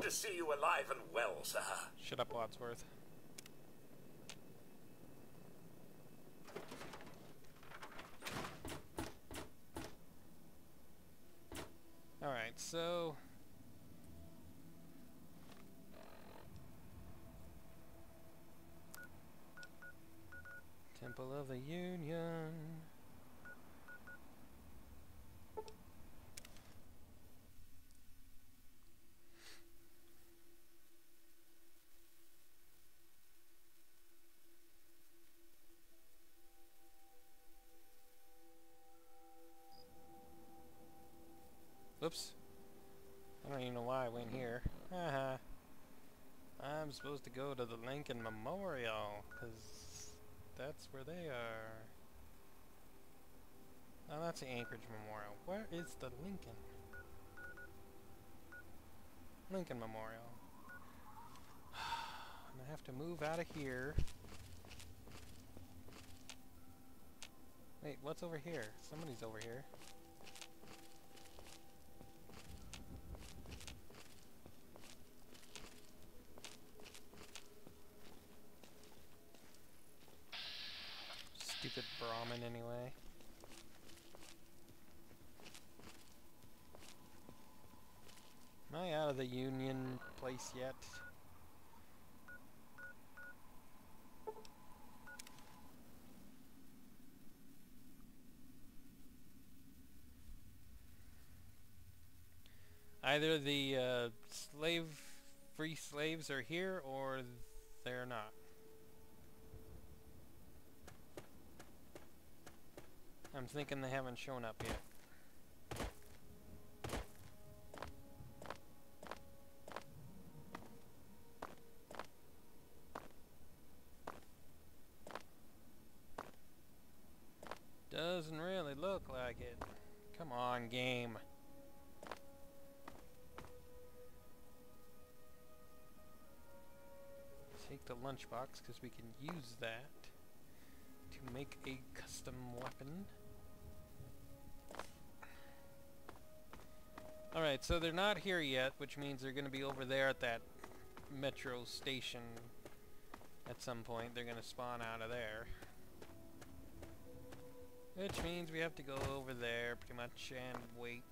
Good to see you alive and well, sir. Shut up, Wadsworth. Alright, so... Uh, Temple of the Union. Oops. I don't even know why I went here. Haha. I'm supposed to go to the Lincoln Memorial, because that's where they are. Oh, that's the Anchorage Memorial. Where is the Lincoln? Lincoln Memorial. and I have to move out of here. Wait, what's over here? Somebody's over here. Brahmin anyway. Am I out of the Union place yet? Either the uh, slave free slaves are here or they're not. I'm thinking they haven't shown up yet. Doesn't really look like it. Come on, game. Take the lunchbox because we can use that to make a custom weapon. Alright, so they're not here yet, which means they're going to be over there at that metro station at some point. They're going to spawn out of there. Which means we have to go over there pretty much and wait.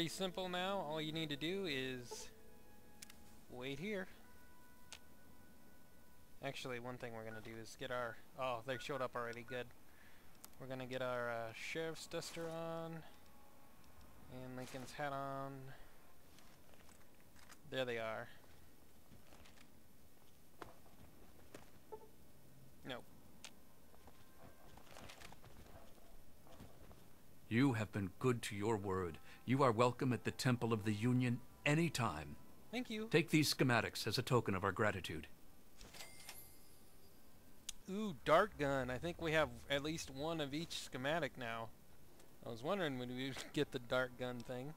Pretty simple now. All you need to do is wait here. Actually, one thing we're going to do is get our... Oh, they showed up already. Good. We're going to get our uh, sheriff's duster on. And Lincoln's hat on. There they are. Nope. You have been good to your word. You are welcome at the Temple of the Union any time. Thank you. Take these schematics as a token of our gratitude. Ooh, dart gun. I think we have at least one of each schematic now. I was wondering when we get the dart gun thing.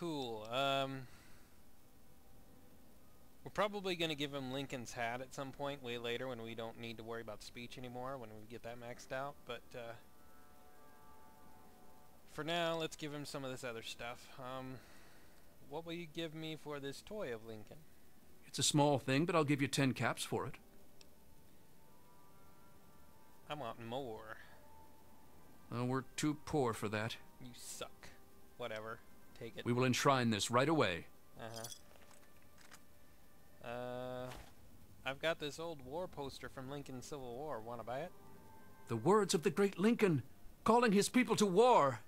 Cool. Um, we're probably going to give him Lincoln's hat at some point way later when we don't need to worry about speech anymore, when we get that maxed out. But uh, for now, let's give him some of this other stuff. Um, what will you give me for this toy of Lincoln? It's a small thing, but I'll give you ten caps for it. I want more. Uh, we're too poor for that. You suck. Whatever. Take it. We will enshrine this right away. Uh-huh. Uh... I've got this old war poster from Lincoln's Civil War. Wanna buy it? The words of the great Lincoln, calling his people to war.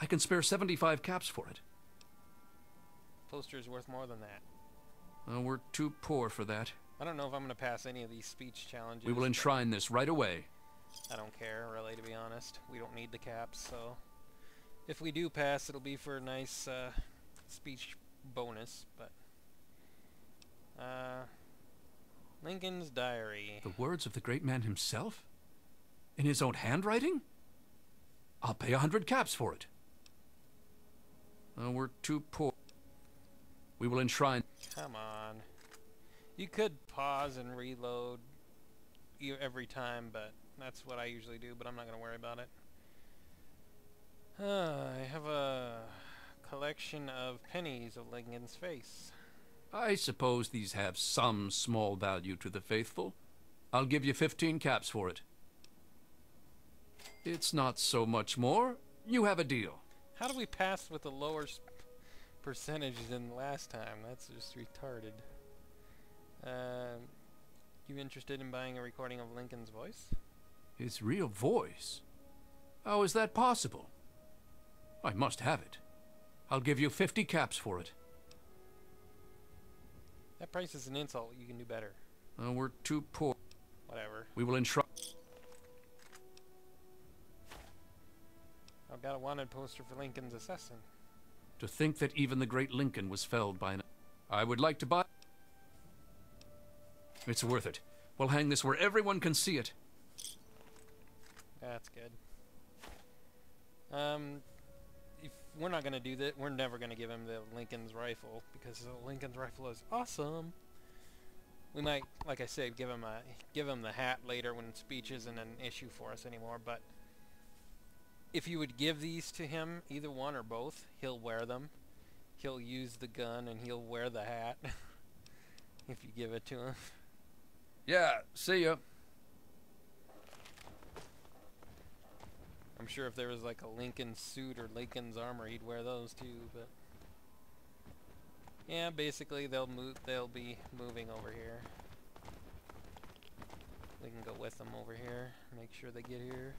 I can spare 75 caps for it. Poster's worth more than that. Uh, we're too poor for that. I don't know if I'm going to pass any of these speech challenges. We will enshrine this right away. I don't care, really, to be honest. We don't need the caps, so... If we do pass, it'll be for a nice uh, speech bonus, but... Uh, Lincoln's diary. The words of the great man himself? In his own handwriting? I'll pay a hundred caps for it. Uh, we're too poor. We will enshrine. Come on. You could pause and reload you every time, but that's what I usually do, but I'm not going to worry about it. Uh, I have a collection of pennies of Lincoln's face. I suppose these have some small value to the faithful. I'll give you 15 caps for it. It's not so much more. You have a deal. How do we pass with a lower percentage than last time? That's just retarded. Um, you interested in buying a recording of Lincoln's voice? His real voice? How is that possible? I must have it. I'll give you 50 caps for it. That price is an insult. You can do better. Uh, we're too poor. Whatever. We will enshrine. A wanted poster for Lincoln's assassin. To think that even the great Lincoln was felled by an... I would like to buy... It's worth it. We'll hang this where everyone can see it. That's good. Um, if we're not gonna do that, we're never gonna give him the Lincoln's rifle because the Lincoln's rifle is awesome. We might, like I said, give him a give him the hat later when speech isn't an issue for us anymore. But if you would give these to him, either one or both, he'll wear them. He'll use the gun and he'll wear the hat if you give it to him. Yeah, see ya. I'm sure if there was like a Lincoln suit or Lincoln's armor, he'd wear those too. But yeah, basically they'll move. They'll be moving over here. We can go with them over here. Make sure they get here.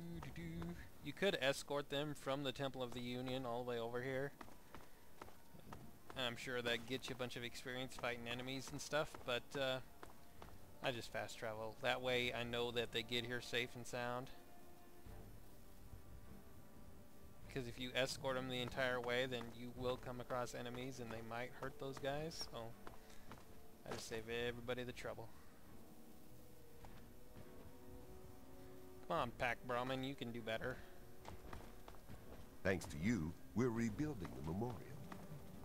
Doo doo doo. You could escort them from the Temple of the Union all the way over here. I'm sure that gets you a bunch of experience fighting enemies and stuff, but uh, I just fast travel. That way I know that they get here safe and sound. Because if you escort them the entire way, then you will come across enemies and they might hurt those guys. So I just save everybody the trouble. Come on, Pack Brahmin, you can do better. Thanks to you, we're rebuilding the memorial.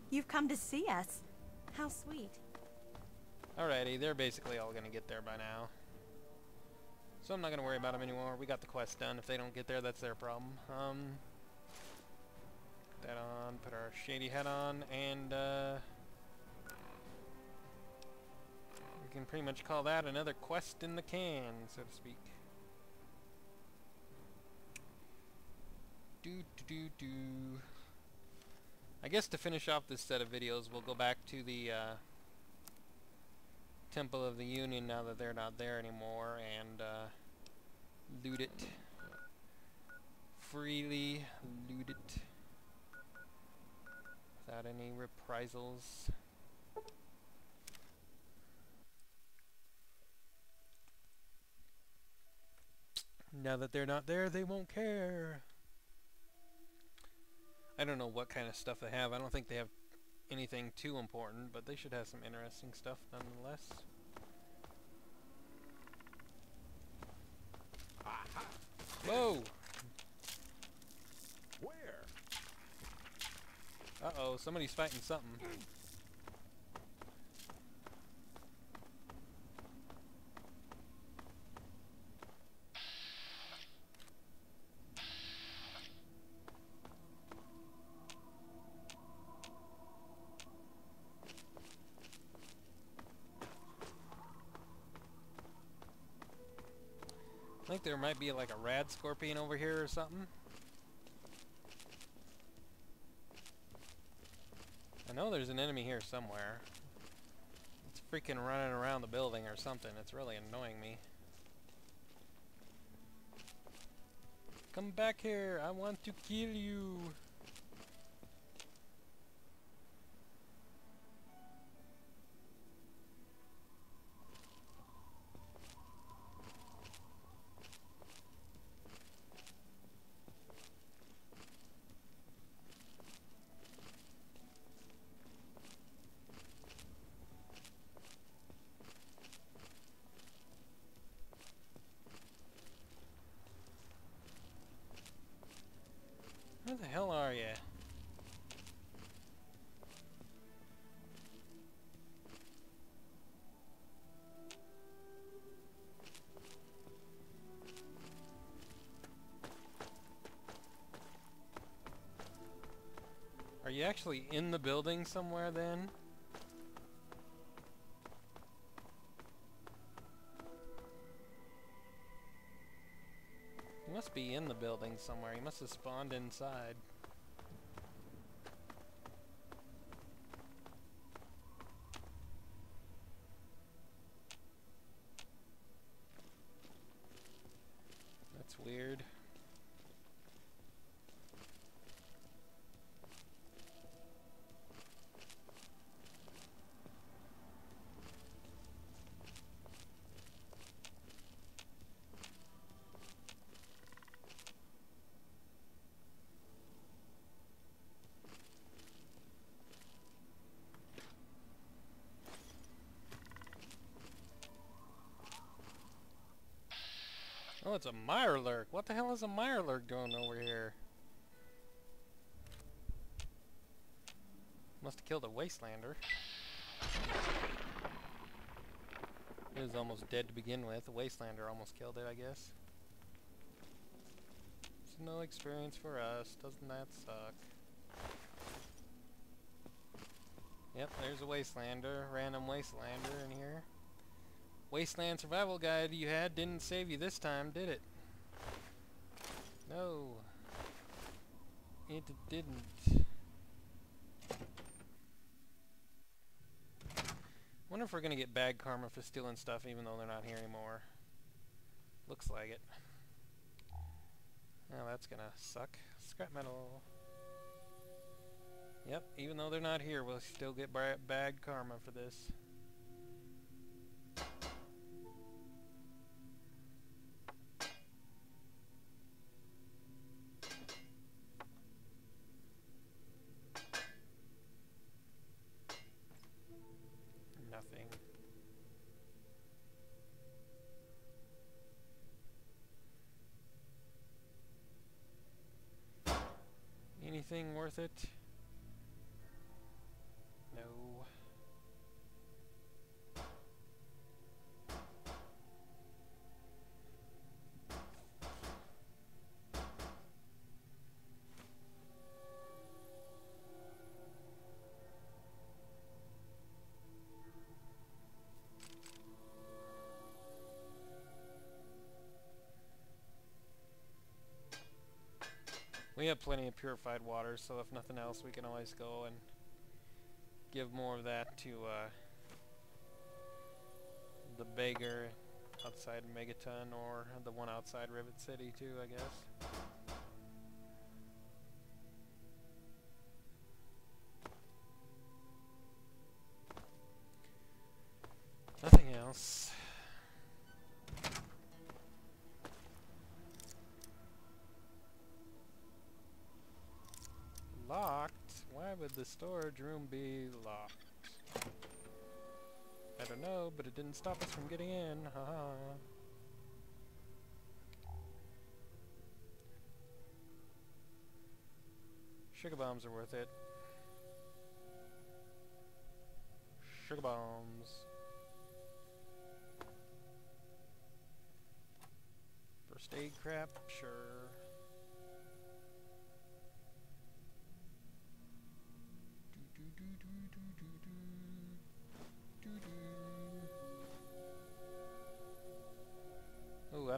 You've come to see us. How sweet. Alrighty, they're basically all gonna get there by now. So I'm not gonna worry about them anymore. We got the quest done. If they don't get there, that's their problem. Um, put that on, put our shady hat on, and uh, we can pretty much call that another quest in the can, so to speak. Do do do do. I guess to finish off this set of videos, we'll go back to the uh, Temple of the Union now that they're not there anymore and uh, loot it. Freely loot it. Without any reprisals. Now that they're not there, they won't care. I don't know what kind of stuff they have. I don't think they have anything too important, but they should have some interesting stuff nonetheless. Whoa! Where? Uh-oh, somebody's fighting something. Think there might be like a rad scorpion over here or something. I know there's an enemy here somewhere. It's freaking running around the building or something. It's really annoying me. Come back here. I want to kill you. Are you actually in the building somewhere then? You must be in the building somewhere. You must have spawned inside. That's weird. Oh, it's a Mirelurk. What the hell is a Mirelurk doing over here? Must have killed a Wastelander. It was almost dead to begin with. The Wastelander almost killed it, I guess. It's no experience for us. Doesn't that suck? Yep, there's a Wastelander. Random Wastelander in here. Wasteland survival guide you had didn't save you this time, did it? No. It didn't. Wonder if we're gonna get bad karma for stealing stuff even though they're not here anymore. Looks like it. Now that's gonna suck. Scrap metal. Yep, even though they're not here, we'll still get bad karma for this. Worth it? We have plenty of purified water, so if nothing else, we can always go and give more of that to uh, the beggar outside Megaton or the one outside Rivet City too, I guess. Nothing else. Would the storage room be locked? I don't know, but it didn't stop us from getting in. Haha. Sugar bombs are worth it. Sugar bombs. First aid crap, sure.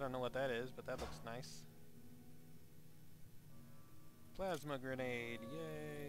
Don't know what that is, but that looks nice. Plasma grenade, yay!